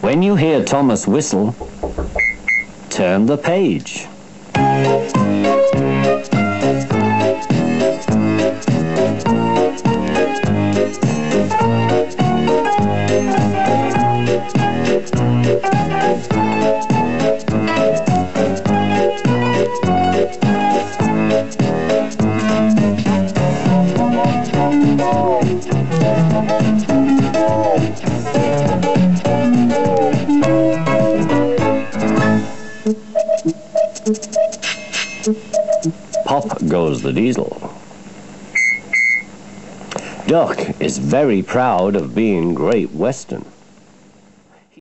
When you hear Thomas whistle, turn the page. Pop goes the diesel. Duck is very proud of being Great Western.